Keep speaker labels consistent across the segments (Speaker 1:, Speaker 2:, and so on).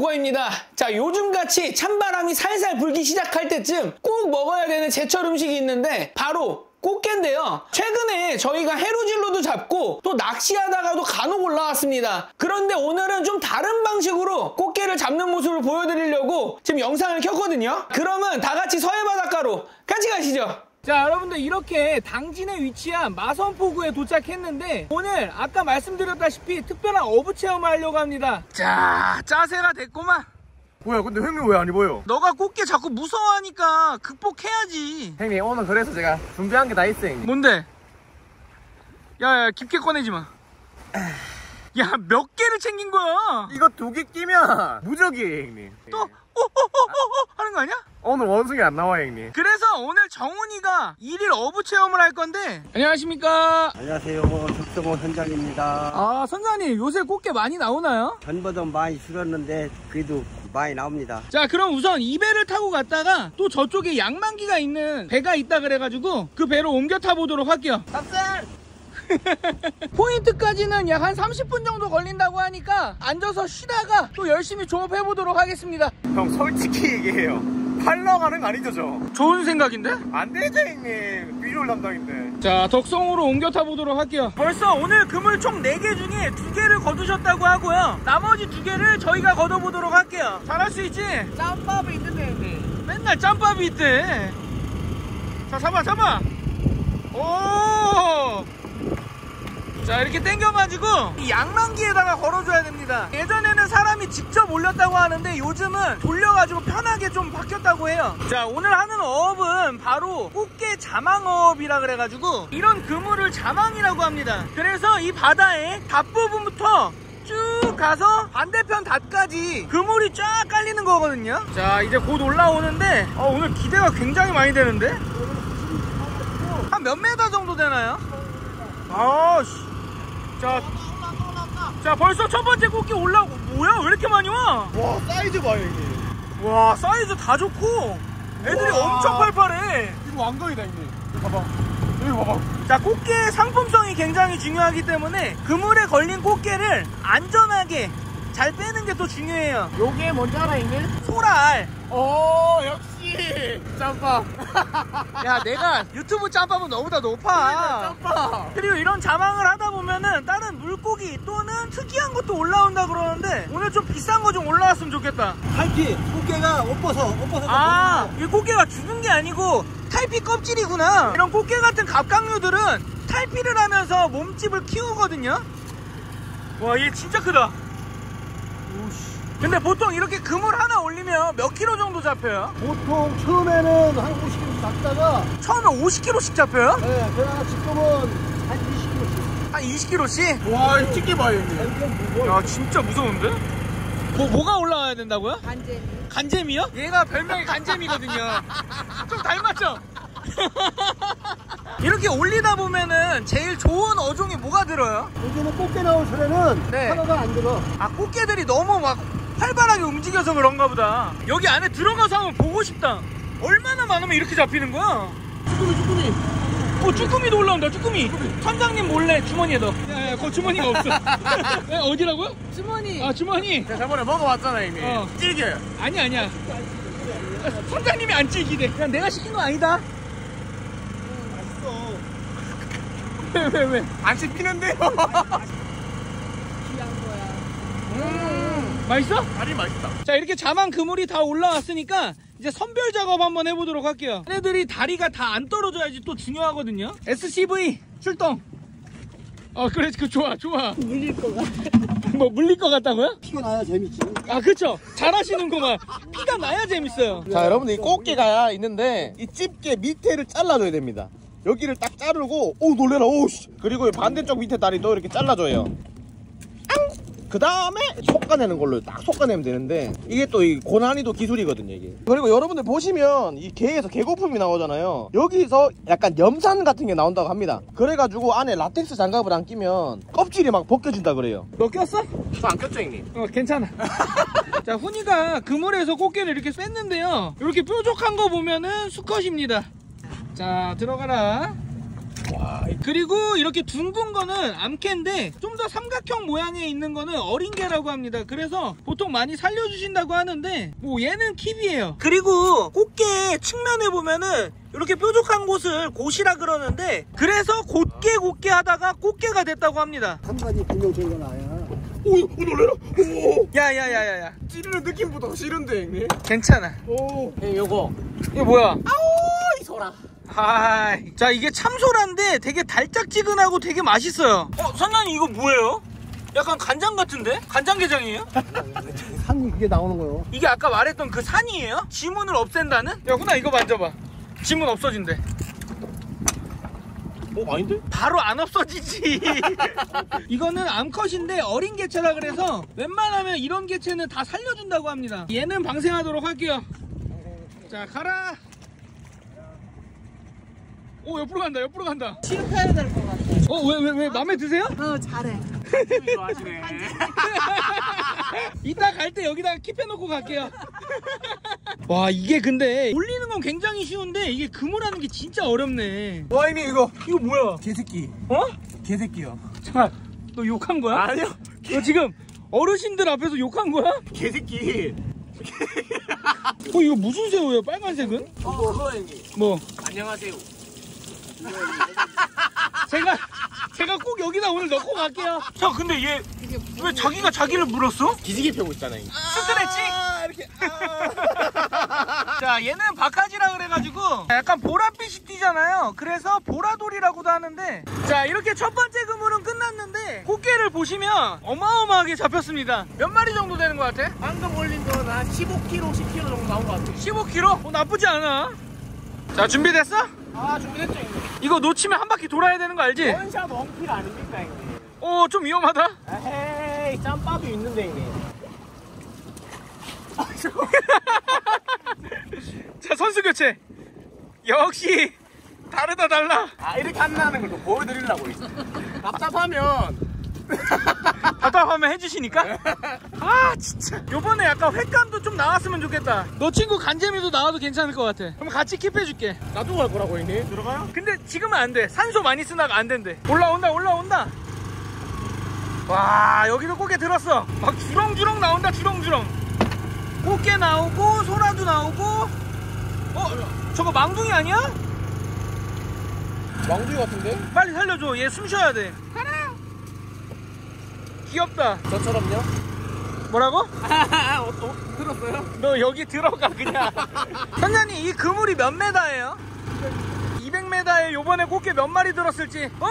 Speaker 1: 요거입니다. 자, 요즘같이 찬바람이 살살 불기 시작할 때쯤 꼭 먹어야 되는 제철 음식이 있는데 바로 꽃게인데요. 최근에 저희가 해루질로도 잡고 또 낚시하다가도 간혹 올라왔습니다. 그런데 오늘은 좀 다른 방식으로 꽃게를 잡는 모습을 보여드리려고 지금 영상을 켰거든요. 그러면 다 같이 서해바닷가로 같이 가시죠. 자 여러분들 이렇게 당진에 위치한 마선포구에 도착했는데 오늘 아까 말씀드렸다시피 특별한 어부 체험을 하려고 합니다 자 짜세가 됐구만
Speaker 2: 뭐야 근데 형님 왜 안 입어요?
Speaker 1: 너가 꽃게 자꾸 무서워하니까 극복해야지
Speaker 2: 형님 오늘 그래서 제가 준비한 게 다 있어요 형님
Speaker 1: 뭔데? 야야 깊게 꺼내지 마. 야 몇 개를 챙긴 거야?
Speaker 2: 이거 두 개 끼면 무적이에요 형님
Speaker 1: 또 오오오오오 하는 거 아니야?
Speaker 2: 오늘 원숭이 안 나와요 형님
Speaker 1: 그래서 오늘 정훈이가 일일 어부 체험을 할 건데 안녕하십니까?
Speaker 3: 안녕하세요. 석성호 선장입니다.
Speaker 1: 아 선장님 요새 꽃게 많이 나오나요?
Speaker 3: 전보다 많이 줄었는데 그래도 많이 나옵니다.
Speaker 1: 자 그럼 우선 이 배를 타고 갔다가 또 저쪽에 양만기가 있는 배가 있다 그래가지고 그 배로 옮겨 타보도록 할게요 탑승! 포인트까지는 약 한 30분 정도 걸린다고 하니까 앉아서 쉬다가 또 열심히 조업해 보도록 하겠습니다.
Speaker 2: 형 솔직히 얘기해요. 팔러 가는 거 아니죠 저?
Speaker 1: 좋은 생각인데?
Speaker 2: 안 되죠 형님 비주얼 담당인데.
Speaker 1: 자 덕성으로 옮겨 타보도록 할게요. 벌써 오늘 그물 총 4개 중에 2개를 거두셨다고 하고요. 나머지 2개를 저희가 걷어보도록 할게요. 잘할 수 있지? 짬밥이 있는데 맨날 짬밥이 있대. 자 잡아 잡아. 오! 자 이렇게 당겨가지고 이 양만기에다가 걸어줘야 됩니다. 예전에는 사람이 직접 올렸다고 하는데 요즘은 돌려가지고 편하게 좀 바뀌었다고 해요. 자 오늘 하는 어업은 바로 꽃게 자망어업이라 그래가지고 이런 그물을 자망이라고 합니다. 그래서 이 바다의 닷부분부터 쭉 가서 반대편 닷까지 그물이 쫙 깔리는 거거든요. 자 이제 곧 올라오는데 어, 오늘 기대가 굉장히 많이 되는데? 한 몇 메다 정도 되나요? 아씨 자, 자 벌써 첫 번째 꽃게 올라오고 뭐야? 왜 이렇게 많이 와?
Speaker 2: 와 사이즈 봐요 형님
Speaker 1: 와 사이즈 다 좋고 애들이
Speaker 2: 우와.
Speaker 1: 엄청 팔팔해.
Speaker 2: 이거 왕거이다 형님 봐봐. 여기 봐봐.
Speaker 1: 자 꽃게 상품성이 굉장히 중요하기 때문에 그물에 걸린 꽃게를 안전하게 잘 빼는 게 또 중요해요.
Speaker 2: 요게 뭔지 알아 형님?
Speaker 1: 소랄.
Speaker 2: 오 역시 짬밥
Speaker 1: 야 내가 유튜브 짬밥은 너보다 높아
Speaker 2: 짬밥
Speaker 1: 그리고 이런 자망을 하다 보면은 다른 물고기 또는 특이한 것도 올라온다 그러는데 오늘 좀 비싼 거 좀 올라왔으면 좋겠다
Speaker 3: 탈피 꽃게가 옷벗어 옷벗어
Speaker 1: 아, 이 꽃게가 죽은 게 아니고 탈피 껍질이구나. 이런 꽃게 같은 갑각류들은 탈피를 하면서 몸집을 키우거든요. 와, 얘 진짜 크다. 근데 보통 이렇게 그물 하나 올리면 몇 킬로 정도 잡혀요?
Speaker 3: 보통 처음에는 한 50kg 잡다가
Speaker 1: 처음에 50킬로씩 잡혀요?
Speaker 3: 네, 그러나 지금은 한 20kg씩
Speaker 1: 한 20킬로씩?
Speaker 2: 와 이거 찍기 봐요 형님
Speaker 1: 야, 진짜 무서운데? 뭐, 뭐가 올라와야 된다고요? 간재미. 간재미요? 얘가 별명이 간재미거든요. 좀 닮았죠? 이렇게 올리다 보면은 제일 좋은 어종이 뭐가 들어요?
Speaker 3: 여기는 꽃게 나올 소리는
Speaker 1: 네.
Speaker 3: 하나가 안 들어
Speaker 1: 아 꽃게들이 너무 막 활발하게 움직여서 그런가 보다 여기 안에 들어가서 한번 보고 싶다 얼마나 많으면 이렇게 잡히는 거야 쭈꾸미 쭈꾸미 어 쭈꾸미도 올라온다 쭈꾸미 선장님 몰래 주머니에 넣어 야야 그 주머니가 없어 야, 어디라고요? 주머니 아 주머니
Speaker 2: 제가 저번에 먹어봤잖아요 형님
Speaker 1: 어.
Speaker 2: 질겨요
Speaker 1: 아니야 아니야 선장님이 안 찌기대 그냥 내가 시킨 거 아니다 왜왜 왜?
Speaker 2: 안 씹히는데요
Speaker 1: 음, 맛있어?
Speaker 2: 다리 맛있다.
Speaker 1: 자 이렇게 자만 그물이 다 올라왔으니까 이제 선별 작업 한번 해보도록 할게요. 얘네들이 다리가 다 안 떨어져야지 또 중요하거든요. SCV 출동. 어 그래 그 좋아 좋아. 물릴 것 같아. 뭐 물릴 것 같다고요?
Speaker 3: 피가 나야 재밌지.
Speaker 1: 아 그쵸. 잘하시는구만. 피가 나야 재밌어요.
Speaker 4: 자 여러분들 이 꽃게가 있는데 이 집게 밑에를 잘라줘야 됩니다. 여기를 딱 자르고 오 놀래라. 오씨. 그리고 이 반대쪽 밑에 다리도 이렇게 잘라줘요 그 다음에 솎아내는 걸로 딱 솎아내면 되는데 이게 또 이 고난이도 기술이거든요 이게. 그리고 여러분들 보시면 이 게에서 게거품이 나오잖아요. 여기서 약간 염산 같은 게 나온다고 합니다. 그래가지고 안에 라텍스 장갑을 안 끼면 껍질이 막 벗겨진다 그래요.
Speaker 1: 너 꼈어?
Speaker 2: 저 안 꼈죠 형님?
Speaker 1: 어 괜찮아. 자 훈이가 그물에서 꽃게를 이렇게 뺐는데요. 이렇게 뾰족한 거 보면은 수컷입니다. 자 들어가라 그리고 이렇게 둥근 거는 암캐인데 좀 더 삼각형 모양에 있는 거는 어린 개라고 합니다. 그래서 보통 많이 살려주신다고 하는데 뭐 얘는 킵이에요. 그리고 꽃게 측면에 보면은 이렇게 뾰족한 곳을 곳이라 그러는데 그래서 곧게 곧게 하다가 꽃게가 됐다고 합니다.
Speaker 3: 한 가지 분명 저희가 나야.
Speaker 4: 오, 오 놀래라. 오.
Speaker 1: 야야야야야
Speaker 4: 찌르는 느낌보다 싫은데 형님.
Speaker 1: 괜찮아.
Speaker 4: 오.
Speaker 2: 형 요거
Speaker 1: 이거 뭐야?
Speaker 2: 아우 이 소라
Speaker 1: 하이. 자 이게 참소라인데 되게 달짝지근하고 되게 맛있어요. 어 선장님 이거 뭐예요? 약간 간장 같은데? 간장게장이에요?
Speaker 3: 산 그게 나오는 거요.
Speaker 1: 이게 아까 말했던 그 산이에요? 지문을 없앤다는? 야 훈아 이거 만져봐 지문 없어진대
Speaker 4: 어 아닌데?
Speaker 1: 바로 안 없어지지 이거는 암컷인데 어린 개체라 그래서 웬만하면 이런 개체는 다 살려준다고 합니다 얘는 방생하도록 할게요 자 가라 오 옆으로 간다 옆으로 간다
Speaker 5: 취업해야 될 것 같아.
Speaker 1: 어왜왜 왜 마음에 드세요?
Speaker 5: 어, 잘해.
Speaker 2: 좋아하시네
Speaker 1: 이따 갈 때 여기다가 킵해놓고 갈게요. 와 이게 근데 올리는 건 굉장히 쉬운데 이게 그물하는 게 진짜 어렵네.
Speaker 4: 와 형님 이거
Speaker 1: 이거 뭐야?
Speaker 4: 개새끼.
Speaker 1: 어?
Speaker 4: 개새끼요.
Speaker 1: 잠깐 너 욕한 거야?
Speaker 4: 아니요.
Speaker 1: 너 지금 어르신들 앞에서 욕한 거야?
Speaker 4: 개새끼.
Speaker 1: 어 이거 무슨 새우예요? 빨간색은?
Speaker 2: 어 그거 형님
Speaker 1: 뭐
Speaker 2: 안녕하세요
Speaker 1: 제가 제가 꼭 여기다 오늘 넣고 갈게요. 자 근데 얘 왜 자기가 자기를 물었어?
Speaker 4: 기지개 펴고 있잖아 형님.
Speaker 1: 스트레칭.
Speaker 4: 아 이렇게. 아.
Speaker 1: 자 얘는 바카지라 그래가지고 약간 보랏빛이 띄잖아요 그래서 보라돌이라고도 하는데 자 이렇게 첫 번째 그물은 끝났는데 꽃게를 보시면 어마어마하게 잡혔습니다 몇 마리 정도 되는 것 같아?
Speaker 2: 방금 올린 건 한 15kg 10kg 정도 나온 것 같아
Speaker 1: 15kg? 어, 나쁘지 않아 자 준비됐어?
Speaker 2: 아 준비됐죠 형님
Speaker 1: 이거 놓치면 한 바퀴 돌아야 되는 거 알지?
Speaker 2: 원샷 원킬 아닙니까 형님
Speaker 1: 어좀 위험하다.
Speaker 2: 에헤이 짬밥이 있는데 형님
Speaker 1: 자 선수 교체. 역시 다르다 달라.
Speaker 2: 아 이렇게 안 나는 걸또 보여드리려고 있어. 답답하면.
Speaker 1: 답답하면 해주시니까? 아 진짜. 요번에 약간 횟감도 좀 나왔으면 좋겠다. 너 친구 간재미도 나와도 괜찮을 것 같아. 그럼 같이 킵해줄게.
Speaker 2: 놔두고 갈 거라고 형님
Speaker 1: 들어가요? 근데 지금은 안돼. 산소 많이 쓰다가 안 된대. 올라온다 올라온다 와 여기도 꽃게 들었어 막 주렁주렁 나온다 주렁주렁 꽃게 나오고 소라도 나오고 어 저거 망둥이 아니야?
Speaker 4: 망둥이 같은데?
Speaker 1: 빨리 살려줘 얘 숨 쉬어야 돼 가라 귀엽다
Speaker 2: 저처럼요?
Speaker 1: 뭐라고?
Speaker 2: 아, 어, 어, 들었어요?
Speaker 1: 너 여기 들어가 그냥 선장님 이 그물이 몇 메다예요? 200m에 요번에 꽃게 몇 마리 들었을지 어?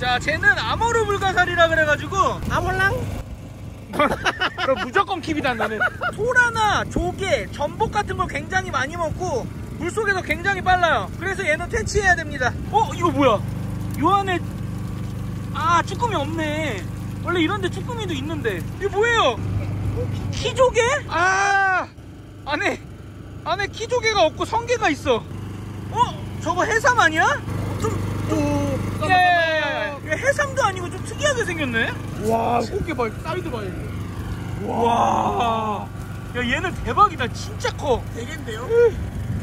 Speaker 1: 자 쟤는 아모르 불가사리라 그래가지고 아몰랑? 그럼 무조건 킵이다 너는. 소라나 조개 전복 같은 걸 굉장히 많이 먹고 물속에서 굉장히 빨라요. 그래서 얘는 퇴치해야 됩니다. 어 이거 뭐야? 요 안에 아 쭈꾸미 없네. 원래 이런데 쭈꾸미도 있는데. 이게 뭐예요? 키조개? 아 안에 안에 키조개가 없고 성게가 있어. 어? 저거 해삼 아니야? 좀
Speaker 2: 오,
Speaker 1: 야야야야 해삼도 아니고 좀 특이하게 생겼네.
Speaker 2: 와, 꽃게 봐, 사이드 봐, 형님.
Speaker 1: 와. 야 얘는 대박이다 진짜 커.
Speaker 2: 되겠는데요?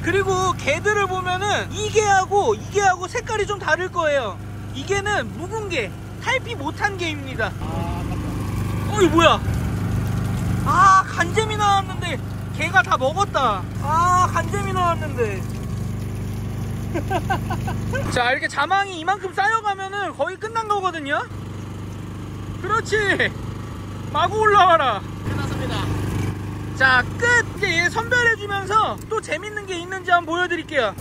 Speaker 1: 그리고 게들을 보면은 이 게하고 이 게하고 색깔이 좀 다를 거예요. 이 게는 묵은 게 탈피 못한 게입니다. 어 이거 뭐야? 아 간재미 나왔는데 개가 다 먹었다. 아 간재미 나왔는데 자 이렇게 자망이 이만큼 쌓여가면은 거의 끝난 거거든요 그렇지 마구 올라와라
Speaker 2: 끝났습니다.
Speaker 1: 자, 끝! 이제 얘 선별해주면서 또 재밌는 게 있는지 한번 보여드릴게요.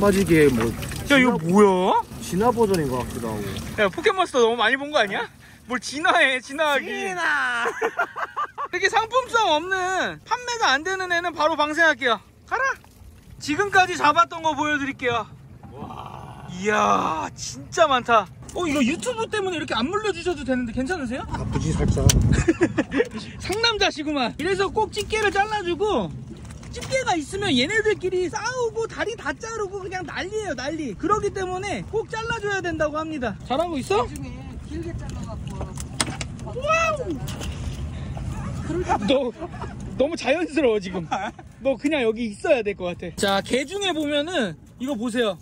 Speaker 3: 맞이게 뭐
Speaker 1: 야, 이거 뭐야?
Speaker 3: 진화 버전인 것 같기도 하고.
Speaker 1: 야, 포켓몬스터 너무 많이 본 거 아니야? 뭘 진화해, 진화하기.
Speaker 2: 진아!
Speaker 1: 이렇게 상품성 없는 판매가 안 되는 애는 바로 방생할게요. 지금까지 잡았던 거 보여드릴게요. 이야, 진짜 많다. 어, 이거 유튜브 때문에 이렇게 안 물려주셔도 되는데 괜찮으세요?
Speaker 3: 아프지 살짝.
Speaker 1: 상남자시구만. 이래서 꼭 집게를 잘라주고 집게가 있으면 얘네들끼리 싸우고 다리 다 자르고 그냥 난리예요 난리. 그러기 때문에 꼭 잘라줘야 된다고 합니다. 잘하고 있어?
Speaker 5: 중에 길게 잘라갖고.
Speaker 1: 너 너무 자연스러워 지금. 너 그냥 여기 있어야 될 것 같아. 자, 개 중에 보면은 이거 보세요.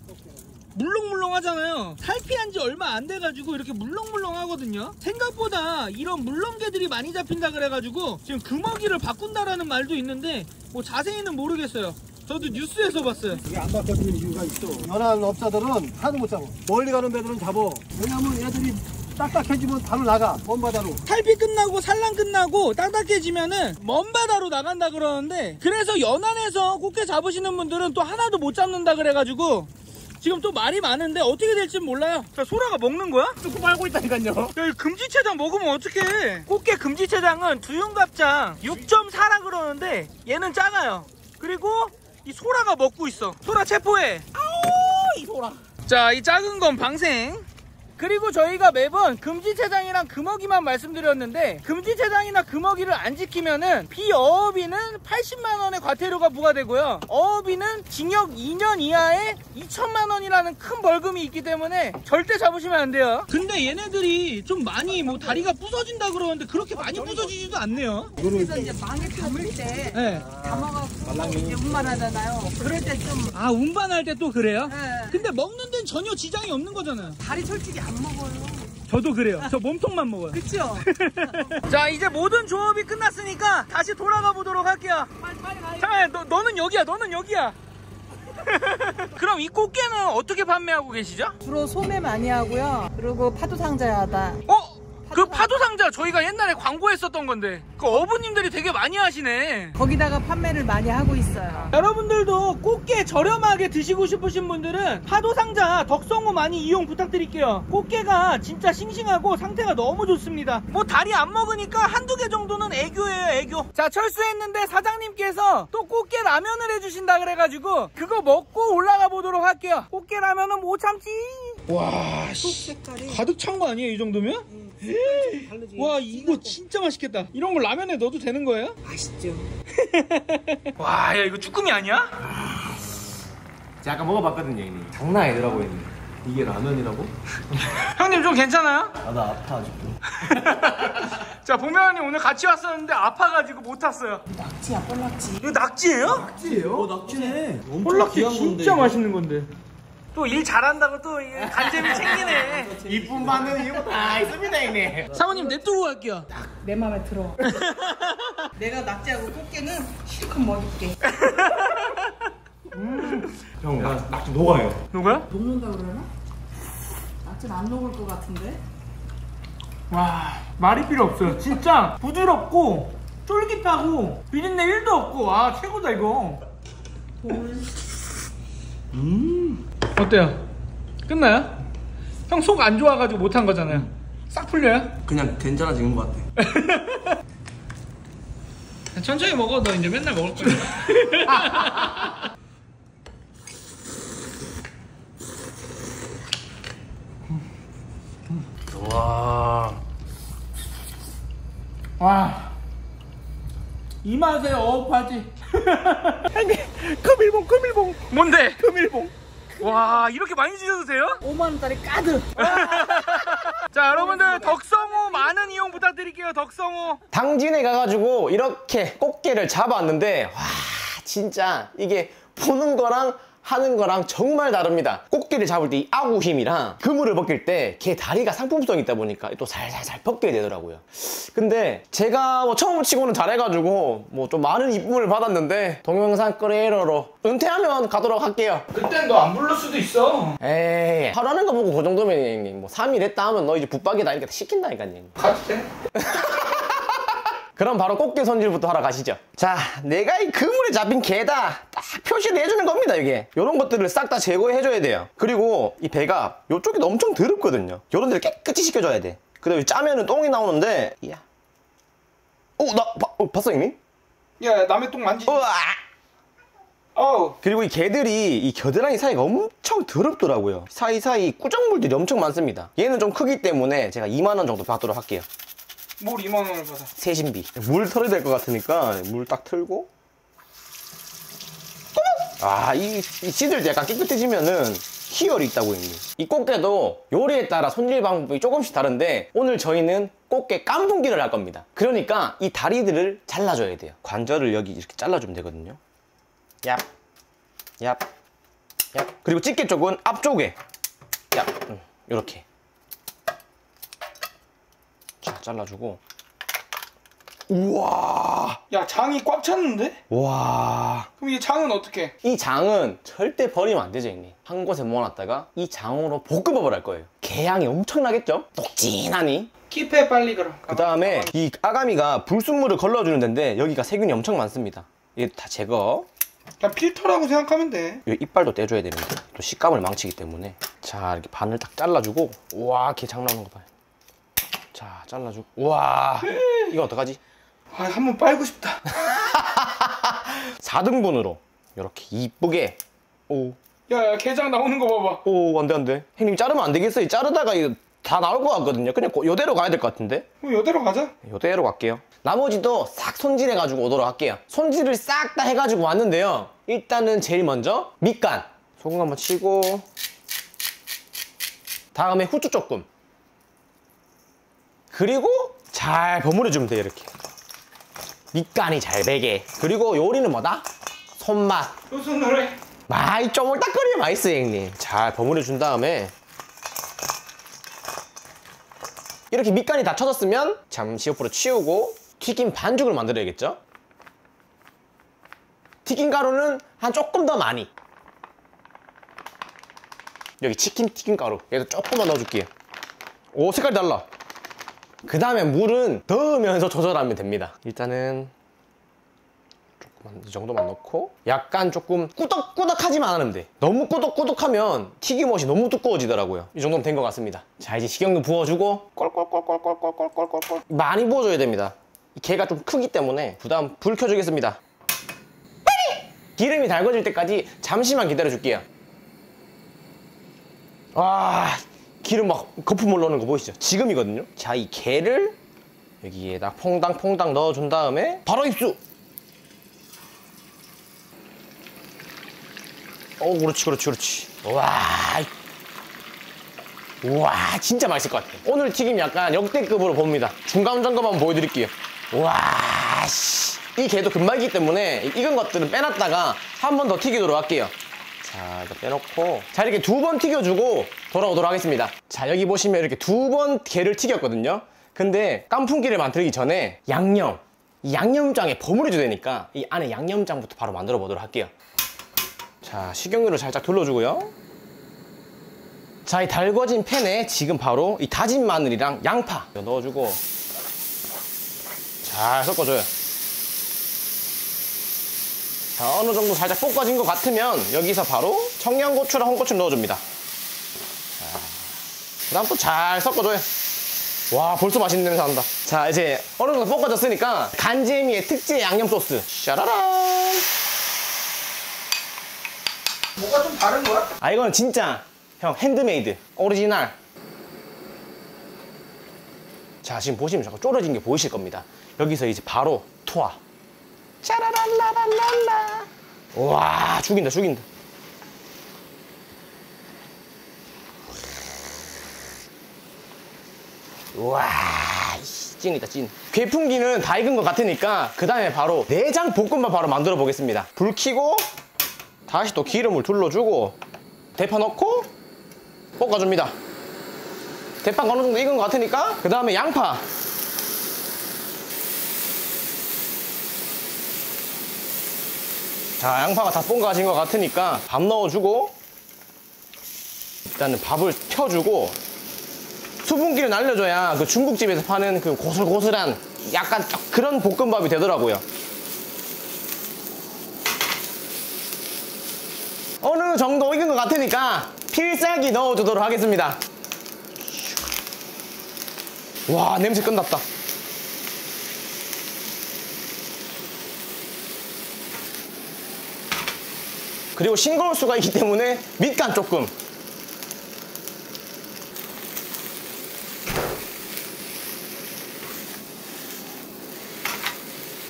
Speaker 1: 물렁물렁 하잖아요. 탈피한 지 얼마 안 돼가지고 이렇게 물렁물렁 하거든요. 생각보다 이런 물렁개들이 많이 잡힌다 그래가지고 지금 금어기를 바꾼다라는 말도 있는데 뭐 자세히는 모르겠어요. 저도 뉴스에서 봤어요.
Speaker 6: 이게 안 바꿔주는 이유가 있어. 연한 업자들은 하도 못 잡아. 멀리 가는 배들은 잡아. 왜냐면 얘들이 딱딱해지면 바로 나가. 먼 바다로.
Speaker 1: 탈피 끝나고 산란 끝나고 딱딱해지면은 먼 바다로 나간다 그러는데 그래서 연안에서 꽃게 잡으시는 분들은 또 하나도 못 잡는다 그래가지고 지금 또 말이 많은데 어떻게 될지 몰라요. 자, 소라가 먹는 거야?
Speaker 2: 쑥 빨고 있다니까요.
Speaker 1: 야, 이 금지체장 먹으면 어떡해. 꽃게 금지체장은 두윤갑장 6.4라 그러는데 얘는 작아요. 그리고 이 소라가 먹고 있어. 소라 체포해. 아우, 이 소라. 자, 이 작은 건 방생. 그리고 저희가 매번 금지체장이랑 금어기만 말씀드렸는데 금지체장이나 금어기를 안 지키면은 비어업이는 80만 원의 과태료가 부과되고요. 어업이는 징역 2년 이하의 2천만 원이라는 큰 벌금이 있기 때문에 절대 잡으시면 안 돼요. 근데 얘네들이 좀 많이 뭐 다리가 부서진다 그러는데 그렇게 많이 부서지지도 않네요.
Speaker 5: 그래서 이제 망에 담을 때
Speaker 1: 네.
Speaker 5: 담아갖고 이제 운반하잖아요. 그럴
Speaker 1: 때좀아 운반할 때 또 그래요?
Speaker 5: 네.
Speaker 1: 근데 먹는 데는 전혀 지장이 없는 거잖아요.
Speaker 5: 다리 솔직히 안 먹어요.
Speaker 1: 저도 그래요. 저 몸통만 먹어요.
Speaker 5: 그쵸?
Speaker 1: 자 이제 모든 조업이 끝났으니까 다시 돌아가 보도록 할게요
Speaker 5: 빨리 빨리 가요.
Speaker 1: 잠깐 너, 너는 여기야 너는 여기야 그럼 이 꽃게는 어떻게 판매하고 계시죠?
Speaker 5: 주로 소매 많이 하고요. 그리고 파도 상자하다.
Speaker 1: 어? 그 파도 상자 저희가 옛날에 광고했었던 건데 그 어부님들이 되게 많이 하시네.
Speaker 5: 거기다가 판매를 많이 하고 있어요.
Speaker 1: 여러분들도 꽃게 저렴하게 드시고 싶으신 분들은 파도 상자 덕성호 많이 이용 부탁드릴게요. 꽃게가 진짜 싱싱하고 상태가 너무 좋습니다. 뭐 다리 안 먹으니까 한두 개 정도는 애교예요 애교. 자 철수했는데 사장님께서 또 꽃게 라면을 해주신다 그래가지고 그거 먹고 올라가 보도록 할게요. 꽃게 라면은 못 참지 와 씨, 가득 찬 거 아니에요 이 정도면? 와 이거 진짜 맛있겠다 이런 거 라면에 넣어도 되는 거예요?
Speaker 5: 맛있죠.
Speaker 1: 와 야 이거 쭈꾸미 아니야?
Speaker 2: 제가 아까 먹어봤거든요, 이미. 장난 아니더라고요, 이미. 이게 라면이라고?
Speaker 1: 형님 좀 괜찮아요?
Speaker 2: 아, 나 아파, 아직도.
Speaker 1: 자 보면이 오늘 같이 왔었는데 아파가지고 못 탔어요
Speaker 5: 낙지야, 뻘낙지.
Speaker 1: 이거 낙지예요?
Speaker 2: 낙지예요? 어, 낙지네.
Speaker 1: 홀락지 진짜 맛있는 건데 또 일 잘한다고 또 간재미 챙기네
Speaker 2: 이쁜 마늘 이거 다 있습니다, 이미.
Speaker 1: 사모님 냅두고 갈게요
Speaker 5: 내 맘에 들어. 내가 낙지하고 꽃게는 실컷 먹을게.
Speaker 2: 형, 나 낙지 녹아요.
Speaker 1: 누구야?
Speaker 5: 녹는다 그러나? 낙지는 안 녹을 것 같은데?
Speaker 1: 와 말이 필요 없어요 진짜 부드럽고 쫄깃하고 비린내 1도 없고 와 최고다 이거 음 어때요? 끝나요? 형 속 안 좋아가지고 못한 거잖아요 싹 풀려요?
Speaker 2: 그냥 된장아지는 것 같아.
Speaker 1: 천천히 먹어 너 이제 맨날 먹을 거야
Speaker 2: 와.
Speaker 1: 와. 이 맛에 어업하지. 금일봉, 금일봉. 뭔데? 금일봉. 와, 이렇게 많이 주셔도 돼요?
Speaker 5: 5만원짜리 가득!
Speaker 1: 자, 여러분들, 덕성호 많은 이용 부탁드릴게요, 덕성호.
Speaker 7: 당진에 가가지고 이렇게 꽃게를 잡았는데 와 진짜 이게 보는 거랑 하는 거랑 정말 다릅니다 꽃게를 잡을 때 이 아구 힘이랑 그물을 벗길 때 걔 다리가 상품성이 있다 보니까 또 살살살 벗게 되더라고요 근데 제가 뭐 처음 치고는 잘해가지고 뭐 좀 많은 이쁨을 받았는데 동영상 크리에이터로 은퇴하면 가도록 할게요
Speaker 1: 그땐 너안 부를 수도 있어.
Speaker 7: 에이 하라는 거 보고 그 정도면 뭐 3일 했다 하면 너 이제 붙박이다 이렇게 시킨다니까요 형님.
Speaker 1: 가도 돼?
Speaker 7: 그럼 바로 꽃게 손질부터 하러 가시죠. 자, 내가 이 그물에 잡힌 개다. 딱 표시를 해주는 겁니다, 이게. 이런 것들을 싹 다 제거해줘야 돼요. 그리고 이 배가 이쪽이 엄청 더럽거든요. 이런 데를 깨끗이 씻겨줘야 돼. 그 다음에 짜면은 똥이 나오는데, 이야. 어, 나, 봐- 어, 봤어, 이미?
Speaker 1: 야, 남의 똥 만지지.
Speaker 7: 우와!
Speaker 1: 어우.
Speaker 7: 그리고 이 개들이 이 겨드랑이 사이가 엄청 더럽더라고요. 사이사이 꾸정물들이 엄청 많습니다. 얘는 좀 크기 때문에 제가 2만원 정도 받도록 할게요.
Speaker 1: 뭘 2만원을 받아.
Speaker 7: 세신비. 물 털어야 될 것 같으니까 물 딱 틀고. 아이 씻을 때 약간 깨끗해지면은 희열이 있다고 했니 이 꽃게도 요리에 따라 손질 방법이 조금씩 다른데 오늘 저희는 꽃게 깐풍기를 할 겁니다. 그러니까 이 다리들을 잘라줘야 돼요. 관절을 여기 이렇게 잘라주면 되거든요. 얍. 얍, 야, 그리고 집게 쪽은 앞쪽에. 야, 음, 요렇게. 자, 잘라주고. 우와.
Speaker 1: 야 장이 꽉 찼는데?
Speaker 7: 와.
Speaker 1: 그럼 이 장은 어떻게?
Speaker 7: 이 장은 절대 버리면 안 되죠, 형님. 한 곳에 모아놨다가 이 장으로 볶음밥을 할 거예요. 개향이 엄청나겠죠? 녹진하니.
Speaker 1: 킵해 빨리 그럼.
Speaker 7: 그 다음에 이 아가미가 불순물을 걸러주는 데인데 여기가 세균이 엄청 많습니다. 이게 다 제거.
Speaker 1: 그냥 필터라고 생각하면 돼.
Speaker 7: 이 이빨도 떼줘야 됩니다. 또 식감을 망치기 때문에. 자, 이렇게 반을 딱 잘라주고. 우와, 개장 나오는 거 봐요. 자, 잘라주고. 우와, 이거 어떡하지?
Speaker 1: 아 한 번 빨고 싶다.
Speaker 7: 4등분으로 이렇게 이쁘게. 오,
Speaker 1: 야, 야 게장 나오는 거 봐봐.
Speaker 7: 오, 안 돼, 안 돼. 형님 자르면 안 되겠어요. 자르다가 이거 다 나올 것 같거든요. 그냥 고- 요대로 가야 될 것 같은데?
Speaker 1: 그럼 이대로 가자.
Speaker 7: 요대로 갈게요. 나머지도 싹 손질해 가지고 오도록 할게요. 손질을 싹 다 해가지고 왔는데요. 일단은 제일 먼저 밑간. 소금 한번 치고. 다음에 후추 조금. 그리고 잘 버무려 주면 돼요, 이렇게. 밑간이 잘 배게. 그리고 요리는 뭐다? 손맛.
Speaker 1: 무슨 노래?
Speaker 7: 많이 쪼물딱거리면 맛있어요, 형님. 잘 버무려 준 다음에. 이렇게 밑간이 다 쳐졌으면 잠시 옆으로 치우고 튀김 반죽을 만들어야겠죠? 튀김 가루는 한 조금 더 많이. 여기 치킨 튀김 가루. 얘도 조금만 넣어줄게요. 오, 색깔이 달라. 그 다음에 물은 넣으면서 조절하면 됩니다. 일단은 조금만 이 정도만 넣고 약간 조금 꾸덕꾸덕하지만 않으면 돼. 너무 꾸덕꾸덕하면 튀김옷이 너무 두꺼워지더라고요. 이 정도면 된 것 같습니다. 자 이제 식용유 부어주고 꼴꼴꼴꼴꼴꼴꼴꼴꼴 많이 부어줘야 됩니다. 이 개가 좀 크기 때문에 부담 불 켜주겠습니다. 기름이 달궈질 때까지 잠시만 기다려 줄게요. 와 기름 막 거품 올라오는 거 보이시죠? 지금이거든요. 자이 개를 여기에다 퐁당퐁당 넣어준 다음에 바로 입수! 어 그렇지 그렇지 그렇지. 와 와 진짜 맛있을 것 같아. 오늘 튀김 약간 역대급으로 봅니다. 중간 점검 보여드릴게요. 와 씨. 이 게도 금방이기 때문에 익은 것들은 빼놨다가 한 번 더 튀기도록 할게요 자 이거 빼놓고. 자 이렇게 두 번 튀겨주고 돌아오도록 하겠습니다. 자 여기 보시면 이렇게 두 번 게를 튀겼거든요. 근데 깐풍기를 만들기 전에 양념 이 양념장에 버무려줘야 되니까 이 안에 양념장부터 바로 만들어 보도록 할게요. 자, 식용유를 살짝 둘러주고요. 자, 이 달궈진 팬에 지금 바로 이 다진 마늘이랑 양파 넣어주고. 잘 섞어줘요. 자, 어느 정도 살짝 볶아진 것 같으면 여기서 바로 청양고추랑 홍고추를 넣어줍니다. 자, 그 다음 또 잘 섞어줘요. 와, 벌써 맛있는 냄새 난다. 자, 이제 어느 정도 볶아졌으니까 간재미의 특제 양념 소스. 샤라란.
Speaker 1: 뭐가 좀 다른 거야?
Speaker 7: 아 이거는 진짜 형 handmade original 자 지금 보시면 잠깐 졸여진 게 보이실 겁니다 여기서 이제 바로 투하 짜라랄라랄랄라. 와 죽인다 죽인다. 와 찐이다 찐. 괴풍기는 다 익은 것 같으니까 그 다음에 바로 내장 볶음밥 바로 만들어 보겠습니다. 불 켜고 다시 또 기름을 둘러주고 대파 넣고 볶아줍니다. 대파가 어느 정도 익은 것 같으니까 그 다음에 양파 자 양파가 다 볶아진 것 같으니까 밥 넣어주고 일단은 밥을 펴주고 수분기를 날려줘야 그 중국집에서 파는 그 고슬고슬한 약간 그런 볶음밥이 되더라고요 어느 정도 익은 것 같으니까 필살기 넣어주도록 하겠습니다. 와 냄새 끝났다. 그리고 싱거울 수가 있기 때문에 밑간 조금.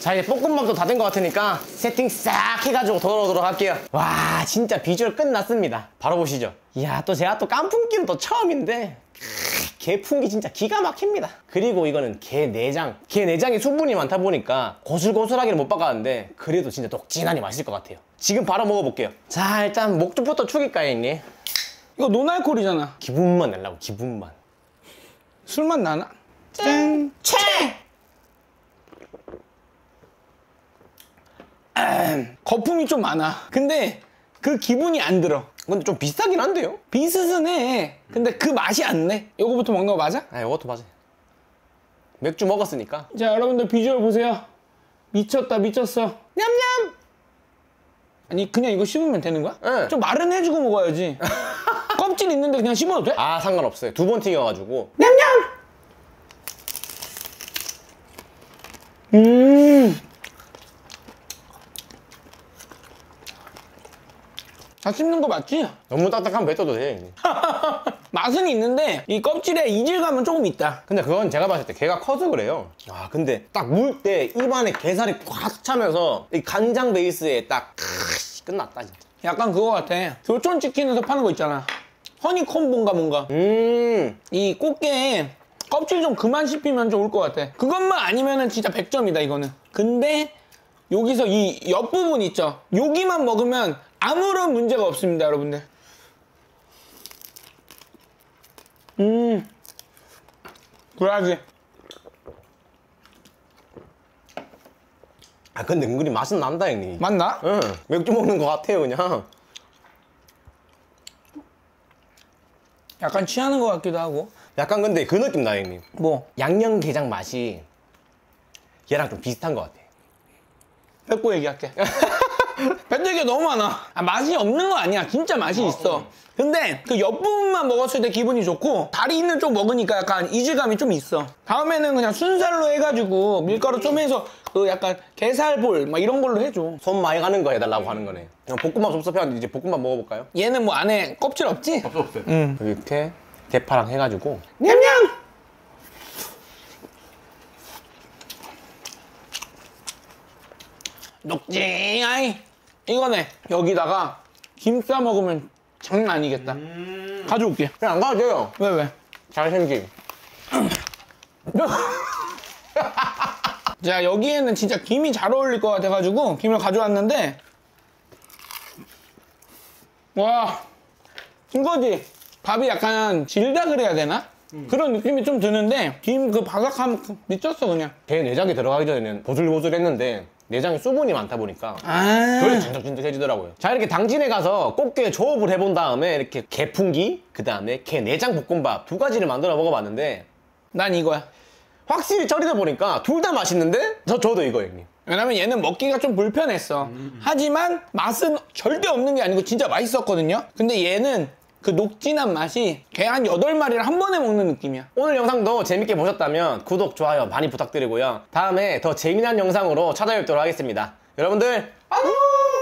Speaker 7: 자 이제 볶음밥도 다 된 것 같으니까 세팅 싹 해가지고 돌아오도록 할게요. 와 진짜 비주얼 끝났습니다. 바로 보시죠. 이야 또 제가 또 깐풍기는 또 처음인데 게 풍기 진짜 기가 막힙니다. 그리고 이거는 게 내장. 게 내장에 수분이 많다 보니까 고슬고슬하게는 못 박았는데 그래도 진짜 녹진하니 맛있을 것 같아요. 지금 바로 먹어볼게요. 자 일단 목줄부터 축일까요 형님?
Speaker 1: 이거 노날콜이잖아.
Speaker 7: 기분만 내려고 기분만.
Speaker 1: 술맛 나나? 짠! 채! 음, 거품이 좀 많아. 근데 그 기분이 안 들어.
Speaker 7: 근데 좀 비싸긴 한데요?
Speaker 1: 비슷해. 근데 그 맛이 안 내. 요거부터 먹는 거 맞아?
Speaker 7: 아 이것도 맞아. 맥주 먹었으니까.
Speaker 1: 자, 여러분들 비주얼 보세요. 미쳤다, 미쳤어. 냠냠! 아니, 그냥 이거 씹으면 되는 거야?
Speaker 7: 네.
Speaker 1: 좀 말은 해주고 먹어야지. 껍질 있는데 그냥 씹어도 돼?
Speaker 7: 아 상관없어요. 두 번 튀겨가지고.
Speaker 1: 냠냠! 음. 다 씹는 거 맞지?
Speaker 7: 너무 딱딱하면 뱉어도 돼.
Speaker 1: 맛은 있는데 이 껍질에 이질감은 조금 있다.
Speaker 7: 근데 그건 제가 봤을 때 게가 커서 그래요. 아 근데 딱 물 때 입안에 게살이 꽉 차면서 이 간장 베이스에 딱 크으, 끝났다 진짜.
Speaker 1: 약간 그거 같아. 교촌 치킨에서 파는 거 있잖아. 허니콤보인가 뭔가.
Speaker 7: 음
Speaker 1: 이 꽃게 껍질 좀 그만 씹히면 좋을 것 같아. 그것만 아니면은 진짜 100점이다 이거는. 근데 여기서 이 옆부분 있죠. 여기만 먹으면 아무런 문제가 없습니다 여러분들. 음. 그래야지.
Speaker 7: 아 근데 은근히 맛은 난다 형님.
Speaker 1: 맞나?
Speaker 7: 응 맥주 먹는 것 같아요 그냥.
Speaker 1: 약간 취하는 것 같기도 하고.
Speaker 7: 약간 근데 그 느낌 나 형님.
Speaker 1: 뭐
Speaker 7: 양념게장 맛이 얘랑 좀 비슷한 것 같아.
Speaker 1: 뺏고 얘기할게. 게 너무 많아. 아, 맛이 없는 거 아니야. 진짜 맛이 있어. 근데 그 옆부분만 먹었을 때 기분이 좋고 다리 있는 쪽 먹으니까 약간 이질감이 좀 있어. 다음에는 그냥 순살로 해가지고 밀가루 좀 해서 그 약간 게살볼 막 이런 걸로 해줘.
Speaker 7: 손 많이 가는 거 해달라고 하는 거네. 그냥 볶음밥 섭섭해하는데 이제 볶음밥 먹어볼까요?
Speaker 1: 얘는 뭐 안에 껍질 없지?
Speaker 7: 없어 없어요. 이렇게 대파랑 해가지고
Speaker 1: 냠냠! 녹지 아이 이거네. 여기다가 김 싸 먹으면 장난 아니겠다. 가져올게.
Speaker 7: 그냥 안 가도 돼요.
Speaker 1: 왜 왜?
Speaker 7: 잘생김.
Speaker 1: 자 여기에는 진짜 김이 잘 어울릴 것 같아가지고 김을 가져왔는데 와 이거지 밥이 약간 질다 그래야 되나? 그런 느낌이 좀 드는데 김 그 바삭함 그 미쳤어 그냥
Speaker 7: 게 내장이 들어가기 전에는 보슬보슬 했는데 내장에 수분이 많다 보니까
Speaker 1: 아.
Speaker 7: 그래 진득진득해지더라고요. 자 이렇게 당진에 가서 꽃게 조업을 해본 다음에 이렇게 게풍기 그 다음에 게 내장 볶음밥 두 가지를 만들어 먹어봤는데
Speaker 1: 난 이거야.
Speaker 7: 확실히 절이다 보니까 둘 다 맛있는데 저 저도 이거 형님.
Speaker 1: 왜냐면 얘는 먹기가 좀 불편했어. 하지만 맛은 절대 없는 게 아니고 진짜 맛있었거든요. 근데 얘는 그 녹진한 맛이 게한 8마리를 한 번에 먹는 느낌이야
Speaker 7: 오늘 영상도 재밌게 보셨다면 구독, 좋아요 많이 부탁드리고요. 다음에 더 재미난 영상으로 찾아뵙도록 하겠습니다. 여러분들 안녕!